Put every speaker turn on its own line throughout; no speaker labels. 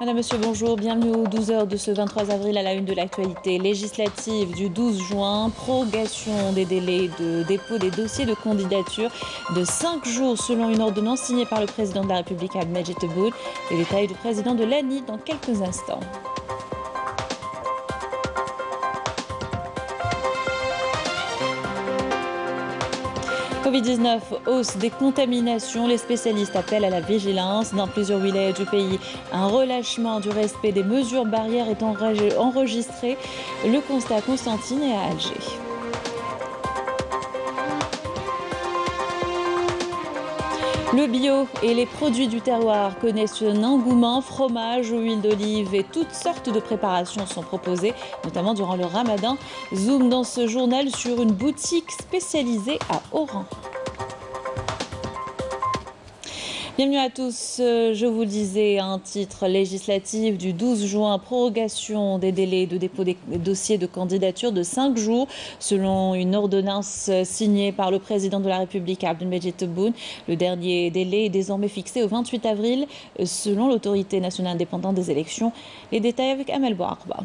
Madame, Monsieur, bonjour. Bienvenue aux 12h de ce 23 avril à la une de l'actualité législative du 12 juin. Prorogation des délais de dépôt des dossiers de candidature de 5 jours selon une ordonnance signée par le président de la République, Ahmed Tebboune. Les détails du président de l'ANI dans quelques instants. Covid-19, hausse des contaminations. Les spécialistes appellent à la vigilance. Dans plusieurs villages du pays, un relâchement du respect des mesures barrières est enregistré. Le constat à Constantine et à Alger. Le bio et les produits du terroir connaissent un engouement. Fromage, huile d'olive et toutes sortes de préparations sont proposées, notamment durant le ramadan. Zoom dans ce journal sur une boutique spécialisée à Oran. Bienvenue à tous. Euh, je vous disais, un titre législatif du 12 juin, prorogation des délais de dépôt des dossiers de candidature de 5 jours, selon une ordonnance signée par le président de la République, Abdelmejid Tebboune. Le dernier délai est désormais fixé au 28 avril, selon l'autorité nationale indépendante des élections. Les détails avec Amel Boarba.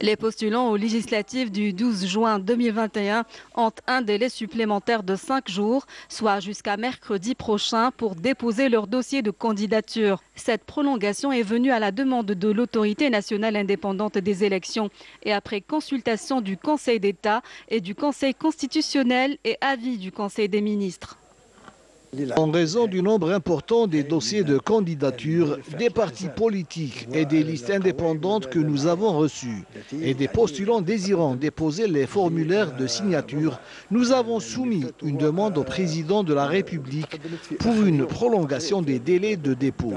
Les postulants aux législatives du 12 juin 2021 ont un délai supplémentaire de 5 jours, soit jusqu'à mercredi prochain, pour déposer leur dossier de candidature. Cette prolongation est venue à la demande de l'autorité nationale indépendante des élections et après consultation du Conseil d'État et du Conseil constitutionnel et avis du Conseil des ministres.
En raison du nombre important des dossiers de candidature, des partis politiques et des listes indépendantes que nous avons reçus et des postulants désirant déposer les formulaires de signature, nous avons soumis une demande au président de la République pour une prolongation des délais de dépôt.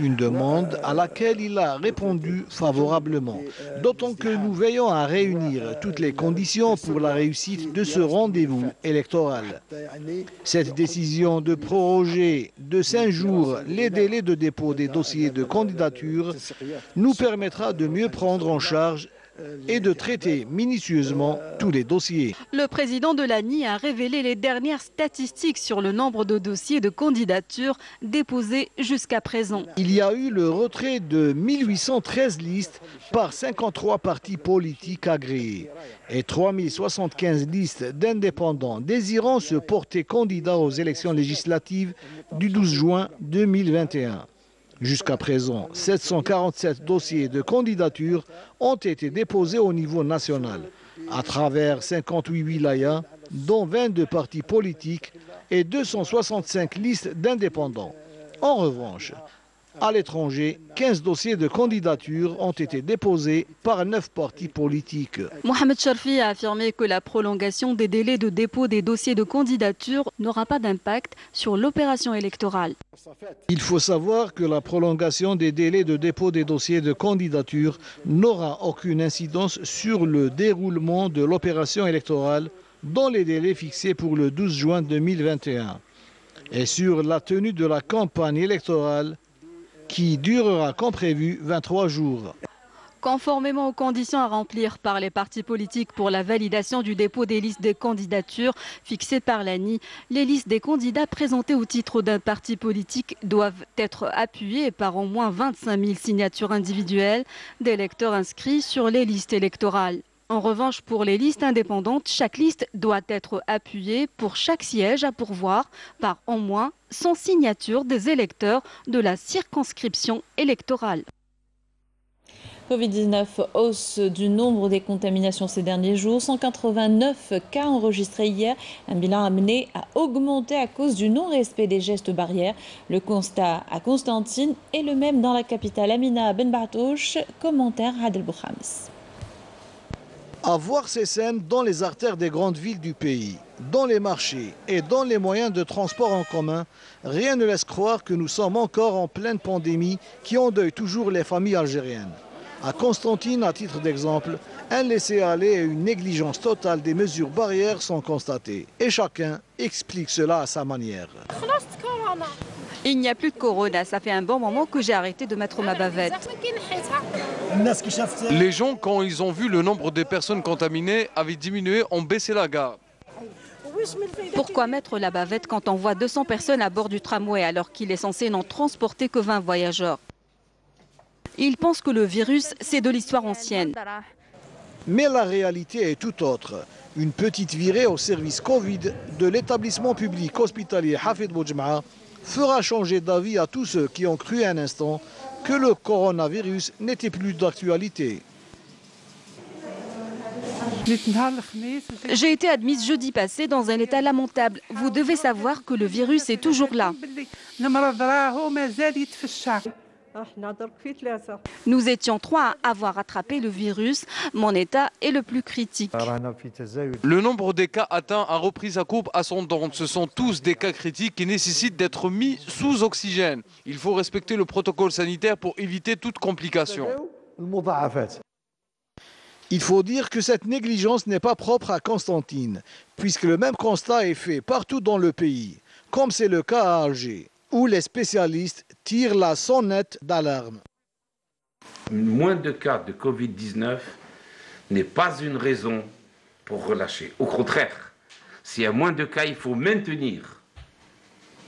Une demande à laquelle il a répondu favorablement, d'autant que nous veillons à réunir toutes les conditions pour la réussite de ce rendez-vous électoral. Cette décision de proroger de cinq jours les délais de dépôt des dossiers de candidature nous permettra de mieux prendre en charge et de traiter minutieusement tous les dossiers.
Le président de l'ANI a révélé les dernières statistiques sur le nombre de dossiers de candidature déposés jusqu'à présent.
Il y a eu le retrait de 1813 listes par 53 partis politiques agréés et 3075 listes d'indépendants désirant se porter candidats aux élections législatives du 12 juin 2021. Jusqu'à présent, 747 dossiers de candidature ont été déposés au niveau national, à travers 58 wilayas, dont 22 partis politiques et 265 listes d'indépendants. En revanche, à l'étranger, 15 dossiers de candidature ont été déposés par 9 partis politiques.
Mohamed Sharfi a affirmé que la prolongation des délais de dépôt des dossiers de candidature n'aura pas d'impact sur l'opération électorale.
Il faut savoir que la prolongation des délais de dépôt des dossiers de candidature n'aura aucune incidence sur le déroulement de l'opération électorale dans les délais fixés pour le 12 juin 2021 et sur la tenue de la campagne électorale qui durera comme prévu 23 jours.
Conformément aux conditions à remplir par les partis politiques pour la validation du dépôt des listes de candidatures fixées par l'ANI, les listes des candidats présentés au titre d'un parti politique doivent être appuyées par au moins 25 000 signatures individuelles d'électeurs inscrits sur les listes électorales. En revanche, pour les listes indépendantes, chaque liste doit être appuyée pour chaque siège à pourvoir par au moins 100 signatures des électeurs de la circonscription électorale.
Covid-19, hausse du nombre des contaminations ces derniers jours. 189 cas enregistrés hier. Un bilan amené à augmenter à cause du non-respect des gestes barrières. Le constat à Constantine est le même dans la capitale. Amina Ben Bartouche, commentaire Adel Bouhamis
à voir ces scènes dans les artères des grandes villes du pays, dans les marchés et dans les moyens de transport en commun, rien ne laisse croire que nous sommes encore en pleine pandémie qui endeuille toujours les familles algériennes. À Constantine, à titre d'exemple, un laisser-aller et une négligence totale des mesures barrières sont constatées. Et chacun explique cela à sa manière.
Il n'y a plus de corona. Ça fait un bon moment que j'ai arrêté de mettre ma bavette.
Les gens, quand ils ont vu le nombre de personnes contaminées avait diminué, ont baissé la garde.
Pourquoi mettre la bavette quand on voit 200 personnes à bord du tramway alors qu'il est censé n'en transporter que 20 voyageurs? Ils pensent que le virus, c'est de l'histoire ancienne.
Mais la réalité est tout autre. Une petite virée au service Covid de l'établissement public hospitalier Hafid Boujma fera changer d'avis à tous ceux qui ont cru un instant que le coronavirus n'était plus d'actualité.
J'ai été admise jeudi passé dans un état lamentable. Vous devez savoir que le virus est toujours là. Nous étions trois à avoir attrapé le virus. Mon état est le plus critique.
Le nombre des cas atteints a repris sa courbe ascendante. Ce sont tous des cas critiques qui nécessitent d'être mis sous oxygène. Il faut respecter le protocole sanitaire pour éviter toute complication.
Il faut dire que cette négligence n'est pas propre à Constantine, puisque le même constat est fait partout dans le pays, comme c'est le cas à Alger, où les spécialistes tirent la sonnette d'alarme.
Moins de cas de Covid-19 n'est pas une raison pour relâcher. Au contraire, s'il y a moins de cas, il faut maintenir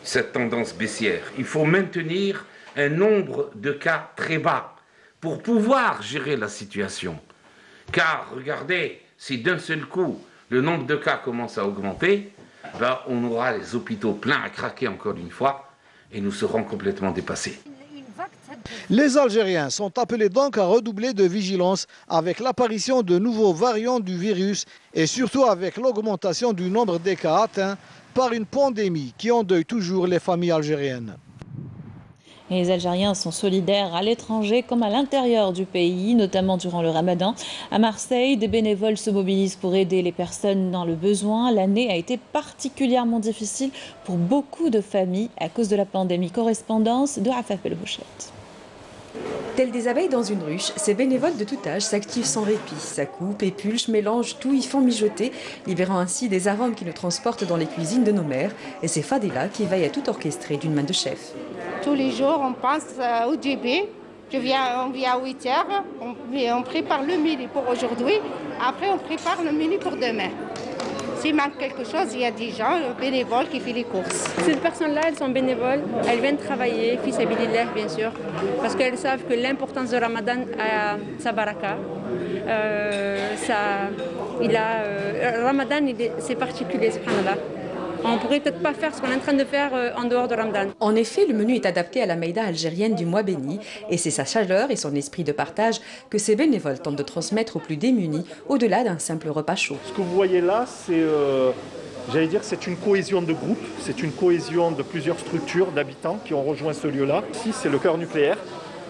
cette tendance baissière. Il faut maintenir un nombre de cas très bas pour pouvoir gérer la situation. Car regardez, si d'un seul coup le nombre de cas commence à augmenter, ben, on aura les hôpitaux pleins à craquer encore une fois et nous serons complètement dépassés.
Les Algériens sont appelés donc à redoubler de vigilance avec l'apparition de nouveaux variants du virus et surtout avec l'augmentation du nombre des cas atteints par une pandémie qui endeuille toujours les familles algériennes.
Les Algériens sont solidaires à l'étranger comme à l'intérieur du pays, notamment durant le ramadan. À Marseille, des bénévoles se mobilisent pour aider les personnes dans le besoin. L'année a été particulièrement difficile pour beaucoup de familles à cause de la pandémie. Correspondance de Rafaf Belbouchette.
Tels des abeilles dans une ruche, ces bénévoles de tout âge s'activent sans répit. Ça coupe, épulche, mélange, tout y font mijoter, libérant ainsi des arômes qui nous transportent dans les cuisines de nos mères. Et c'est Fadila qui veille à tout orchestrer d'une main de chef.
Tous les jours, on pense euh, au début. On vient à 8 heures, on, on prépare le menu pour aujourd'hui. Après, on prépare le menu pour demain. S'il manque quelque chose, il y a des gens bénévoles qui font les courses.
Ces personnes-là, elles sont bénévoles, elles viennent travailler, fils bien sûr, parce qu'elles savent que l'importance de Ramadan a sa baraka. Euh, ça, a, euh, Ramadan, c'est particulier, subhanallah. On ne pourrait peut-être pas faire ce qu'on est en train de faire euh, en dehors de Ramadan.
En effet, le menu est adapté à la maïda algérienne du mois béni et c'est sa chaleur et son esprit de partage que ces bénévoles tentent de transmettre aux plus démunis au-delà d'un simple repas chaud.
Ce que vous voyez là, c'est... Euh, j'allais dire c'est une cohésion de groupe, c'est une cohésion de plusieurs structures d'habitants qui ont rejoint ce lieu-là. Ici, c'est le cœur nucléaire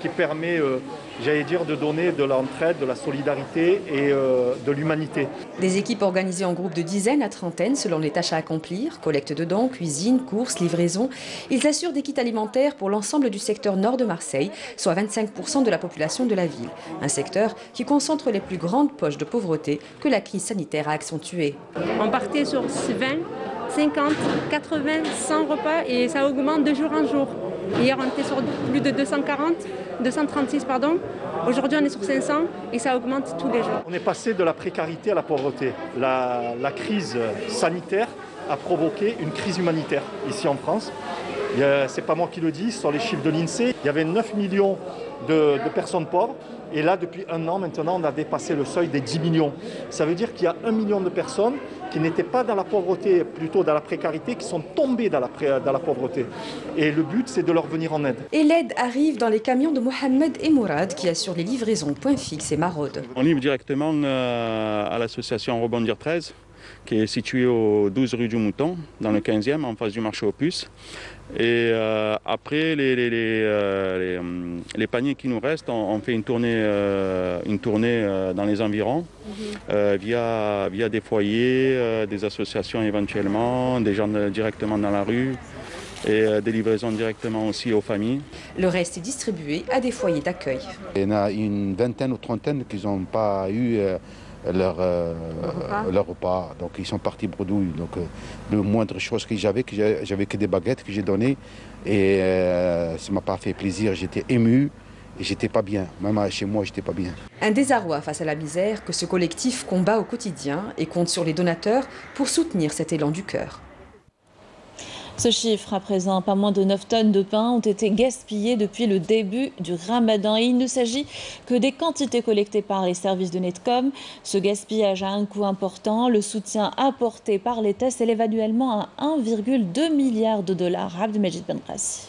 qui permet euh, j'allais dire, de donner de l'entraide, de la solidarité et euh, de l'humanité.
Des équipes organisées en groupes de dizaines à trentaines selon les tâches à accomplir, collecte de dons, cuisine, courses, livraison. Ils assurent des kits alimentaires pour l'ensemble du secteur nord de Marseille, soit 25% de la population de la ville. Un secteur qui concentre les plus grandes poches de pauvreté que la crise sanitaire a accentuées.
On partait sur 20, 50, 80, 100 repas et ça augmente de jour en jour. Hier, on était sur plus de 240, 236, pardon. Aujourd'hui, on est sur 500 et ça augmente tous les jours.
On est passé de la précarité à la pauvreté. La, crise sanitaire a provoqué une crise humanitaire ici en France. Ce n'est pas moi qui le dis, ce sont les chiffres de l'INSEE. Il y avait 9 millions de, personnes pauvres. Et là, depuis un an maintenant, on a dépassé le seuil des 10 millions. Ça veut dire qu'il y a un million de personnes qui n'étaient pas dans la pauvreté, plutôt dans la précarité, qui sont tombées dans la, dans la pauvreté. Et le but, c'est de leur venir en aide.
Et l'aide arrive dans les camions de Mohamed et Mourad qui assurent les livraisons point fixe et maraude.
On livre directement euh, à l'association Rebondir 13 qui est située au 12 rue du Mouton, dans le 15e, en face du marché aux puces. Et euh, après, les, les, les, euh, hum, les, paniers qui nous restent, on, on fait une tournée, euh, une tournée euh, dans les environs mm-hmm. via, via des foyers, des associations éventuellement, des gens directement dans la rue et des livraisons directement aussi aux familles.
Le reste est distribué à des foyers d'accueil.
Il y en a une vingtaine ou trentaine qui n'ont pas eu leur, repas. leur repas. Donc ils sont partis bredouille. Donc le moindre chose que j'avais, que j'avais que des baguettes que j'ai données. Et ça ne m'a pas fait plaisir. J'étais ému et j'étais pas bien. Même chez moi, j'étais pas bien.
Un désarroi face à la misère que ce collectif combat au quotidien et compte sur les donateurs pour soutenir cet élan du cœur.
Ce chiffre, à présent, pas moins de 9 tonnes de pain ont été gaspillées depuis le début du ramadan. Et il ne s'agit que des quantités collectées par les services de Netcom. Ce gaspillage a un coût important. Le soutien apporté par l'État s'élève annuellement à 1,2 milliard de dollars. Benrassi.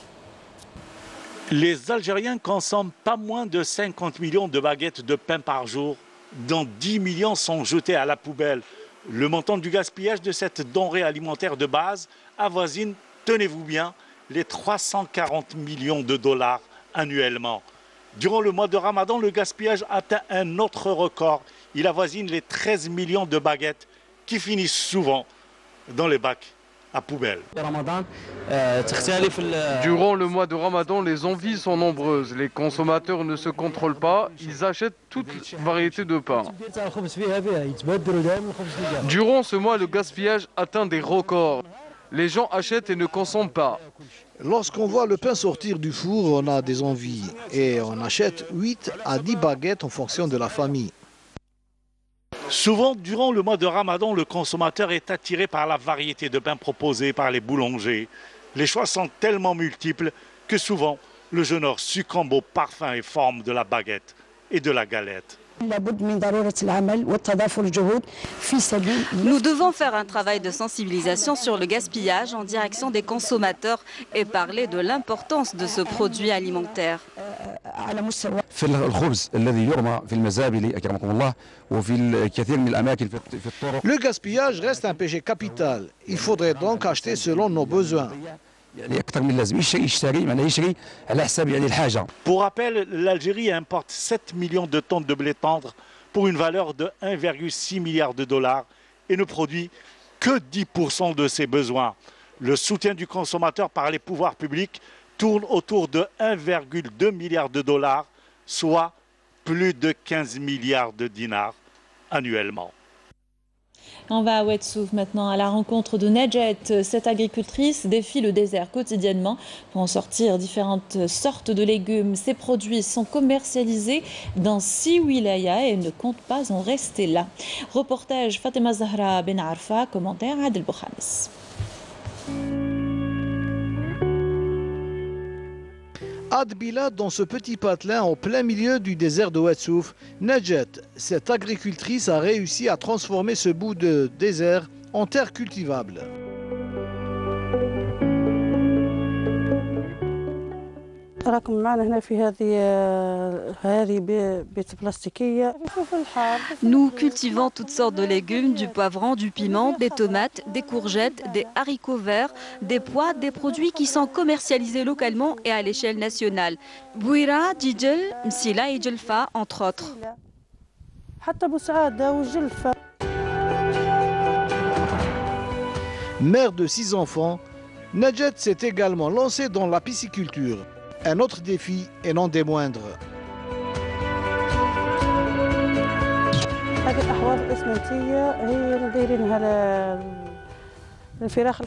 Les Algériens consomment pas moins de 50 millions de baguettes de pain par jour, dont 10 millions sont jetés à la poubelle. Le montant du gaspillage de cette denrée alimentaire de base avoisine, tenez-vous bien, les 340 millions de dollars annuellement. Durant le mois de Ramadan, le gaspillage atteint un autre record. Il avoisine les 13 millions de baguettes qui finissent souvent dans les bacs à poubelle.
Durant le mois de Ramadan, les envies sont nombreuses. Les consommateurs ne se contrôlent pas. Ils achètent toute variété de pain. Durant ce mois, le gaspillage atteint des records. Les gens achètent et ne consomment pas.
Lorsqu'on voit le pain sortir du four, on a des envies et on achète 8 à 10 baguettes en fonction de la famille.
Souvent, durant le mois de Ramadan, le consommateur est attiré par la variété de pains proposés par les boulangers. Les choix sont tellement multiples que souvent, le jeune homme succombe au parfum et forme de la baguette et de la galette.
Nous devons faire un travail de sensibilisation sur le gaspillage en direction des consommateurs et parler de l'importance de ce produit alimentaire.
Le gaspillage reste un péché capital. Il faudrait donc acheter selon nos besoins.
Pour rappel, l'Algérie importe 7 millions de tonnes de blé tendre pour une valeur de 1,6 milliard de dollars et ne produit que 10% de ses besoins. Le soutien du consommateur par les pouvoirs publics tourne autour de 1,2 milliard de dollars, soit plus de 15 milliards de dinars annuellement.
On va à Wetsouf maintenant à la rencontre de Najet. Cette agricultrice défie le désert quotidiennement pour en sortir différentes sortes de légumes. Ces produits sont commercialisés dans six wilayas et ne comptent pas en rester là. Reportage Fatima Zahra Ben Arfa, commentaire Adel Bouhamis.
Adbila dans ce petit patelin en plein milieu du désert de Wetsouf, Najet, cette agricultrice a réussi à transformer ce bout de désert en terre cultivable.
Nous cultivons toutes sortes de légumes, du poivron, du piment, des tomates, des courgettes, des haricots verts, des pois, des produits qui sont commercialisés localement et à l'échelle nationale. Bouira, Djidjel, Msila et Djelfa, entre autres.
Mère de six enfants, Najet s'est également lancée dans la pisciculture. Un autre défi, et non des moindres.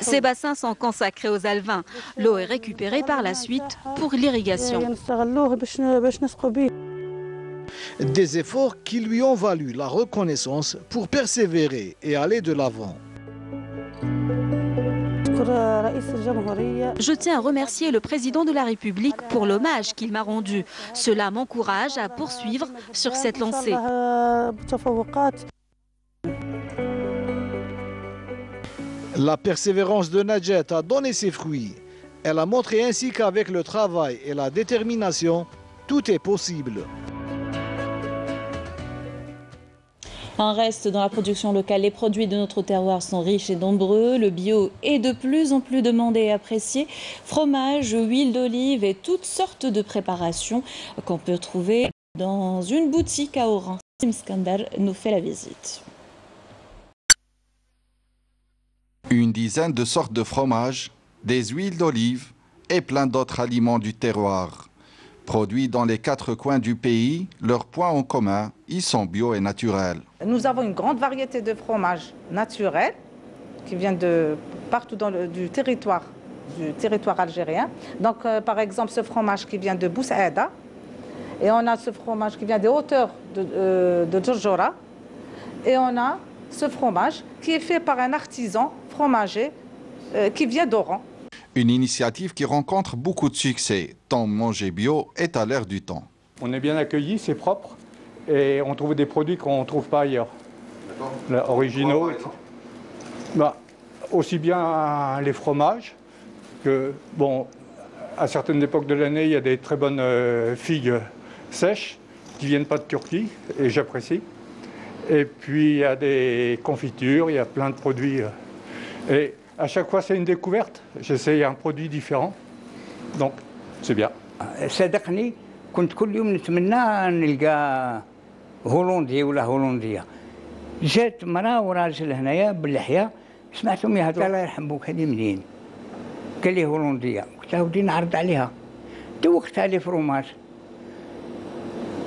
Ces bassins sont consacrés aux alevins. L'eau est récupérée par la suite pour l'irrigation.
Des efforts qui lui ont valu la reconnaissance pour persévérer et aller de l'avant.
Je tiens à remercier le président de la République pour l'hommage qu'il m'a rendu. Cela m'encourage à poursuivre sur cette lancée.
La persévérance de Najet a donné ses fruits. Elle a montré ainsi qu'avec le travail et la détermination, tout est possible.
Un reste dans la production locale. Les produits de notre terroir sont riches et nombreux. Le bio est de plus en plus demandé et apprécié. Fromage, huile d'olive et toutes sortes de préparations qu'on peut trouver dans une boutique à Oran. Sim Skandar nous fait la visite.
Une dizaine de sortes de fromages, des huiles d'olive et plein d'autres aliments du terroir. Produits dans les quatre coins du pays, leurs points en commun, ils sont bio et naturels.
Nous avons une grande variété de fromages naturels qui viennent de partout dans le du territoire, algérien. Donc, euh, par exemple, ce fromage qui vient de Boussaïda, et on a ce fromage qui vient des hauteurs de, euh, et on a ce fromage qui est fait par un artisan fromager euh, qui vient d'Oran.
Une initiative qui rencontre beaucoup de succès, tant manger bio est à l'air du temps.
On est bien accueillis, c'est propre, et on trouve des produits qu'on ne trouve pas ailleurs. Là, Originaux. Bah, aussi bien les fromages que, bon, à certaines époques de l'année, il y a des très bonnes euh, figues sèches qui viennent pas de Turquie, et j'apprécie. Et puis il y a des confitures, il y a plein de produits. euh, Et à chaque fois, c'est une découverte. J'essaye un produit différent. Donc, c'est bien.
صدقني كنت كل يوم نتمنى نلقى هولندي ولا هولنديه جات مراه وراجل هنايا باللحيه سمعتهم يهضروا الله يرحم بوك هذه منين قال لي هولنديه قلت له ودي نعرض عليها دوختها لي فروماج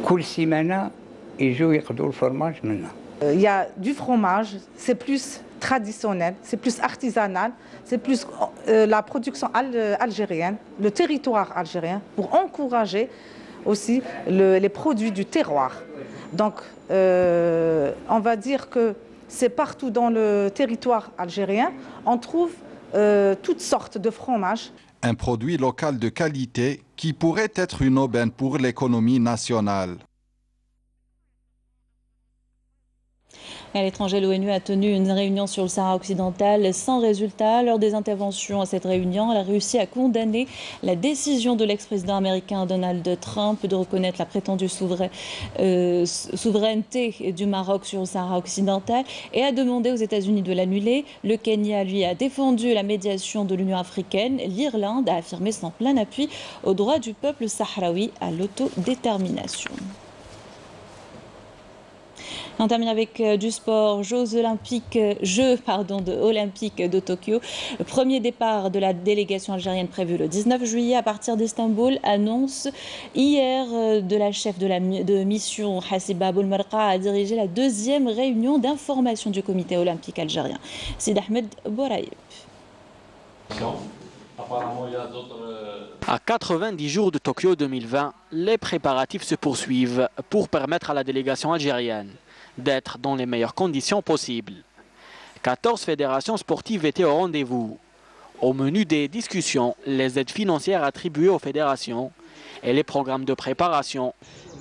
كل سيمانه يجوا يقضوا الفرماج منها
Euh, Il y a du fromage, c'est plus traditionnel, c'est plus artisanal, c'est plus euh, la production al- algérienne, le territoire algérien, pour encourager aussi le- les produits du terroir. Donc, euh, on va dire que c'est partout dans le territoire algérien, on trouve euh, toutes sortes de fromages.
Un produit local de qualité qui pourrait être une aubaine pour l'économie nationale.
À l'étranger, l'ONU a tenu une réunion sur le Sahara occidental sans résultat. Lors des interventions à cette réunion, la Russie a condamné la décision de l'ex-président américain Donald Trump de reconnaître la prétendue euh, souveraineté du Maroc sur le Sahara occidental et a demandé aux États-Unis de l'annuler. Le Kenya, lui, a défendu la médiation de l'Union africaine. L'Irlande a affirmé son plein appui au droit du peuple sahraoui à l'autodétermination. On termine avec euh, du sport, Jeux olympiques, euh, Jeux pardon, de, olympiques de Tokyo. Premier départ de la délégation algérienne prévu le 19 juillet à partir d'Istanbul annonce hier euh, de la chef de la de mission Hassiba Boulmarqa a dirigé la deuxième réunion d'information du comité olympique algérien. Sid Ahmed Bouraïb.
À 90 jours de Tokyo 2020, les préparatifs se poursuivent pour permettre à la délégation algérienne d'être dans les meilleures conditions possibles. 14 fédérations sportives étaient au rendez-vous. Au menu des discussions, les aides financières attribuées aux fédérations et les programmes de préparation.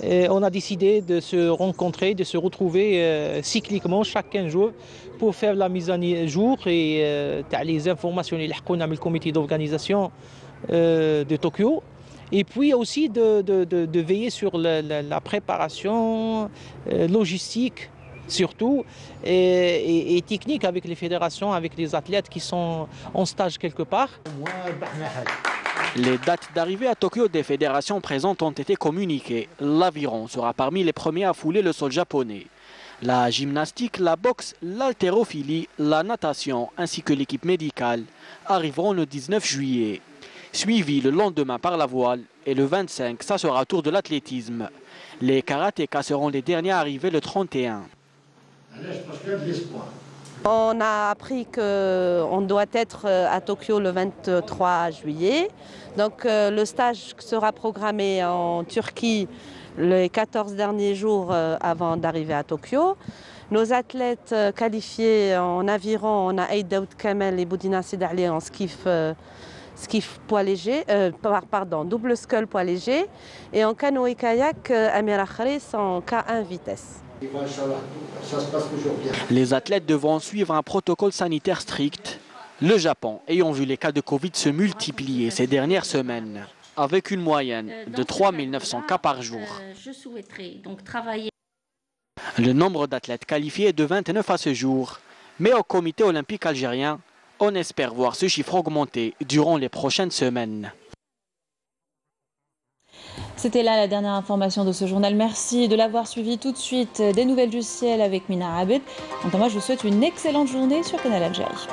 On a décidé de se rencontrer, de se retrouver euh, cycliquement chaque 15 jours pour faire la mise à jour et euh, les informations qu'on a le comité d'organisation euh, de Tokyo et puis aussi de, de- de- veiller sur la, préparation euh, logistique surtout et, et- et technique avec les fédérations, avec les athlètes qui sont en stage quelque part.
Les dates d'arrivée à Tokyo des fédérations présentes ont été communiquées. L'aviron sera parmi les premiers à fouler le sol japonais. La gymnastique, la boxe, l'haltérophilie, la natation ainsi que l'équipe médicale arriveront le 19 juillet. Suivi le lendemain par la voile et le 25, ça sera tour de l'athlétisme. Les karatékas seront les derniers arrivés le 31.
On a appris qu'on doit être euh, à Tokyo le 23 juillet. Donc euh, le stage sera programmé en Turquie les 14 derniers jours euh, avant d'arriver à Tokyo. Nos athlètes euh, qualifiés en aviron, on a Aïd Kamel et Boudina Sidali en skiff, euh, skiff poids léger, euh, par- pardon, double scull poids léger. Et en canoë-kayak, euh, Amir en K1 vitesse.
Ça se passe toujours bien.
Les athlètes devront suivre un protocole sanitaire strict. Le Japon ayant vu les cas de Covid se multiplier ces dernières semaines, avec une moyenne de 3900 cas par jour.
Je souhaiterais donc travailler.
Le nombre d'athlètes qualifiés est de 29 à ce jour, mais au comité olympique algérien, on espère voir ce chiffre augmenter durant les prochaines semaines.
C'était là la dernière information de ce journal. Merci de l'avoir suivi tout de suite. Des nouvelles du ciel avec Mina Abed. Quant à moi, je vous souhaite une excellente journée sur Canal Algérie.